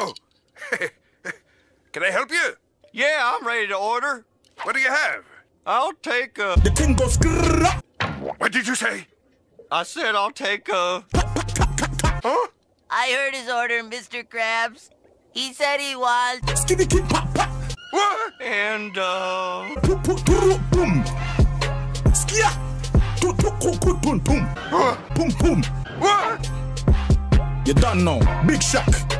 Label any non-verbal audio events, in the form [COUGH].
Oh, [LAUGHS] can I help you? Yeah, I'm ready to order. What do you have? I'll take a. The thing goes. What did you say? I said I'll take a. Huh? I heard his order, Mr. Krabs. He said he wants. Kid pop pop. What? And, uh. Boom. Skia. Boom boom. What? You done now? Big shock.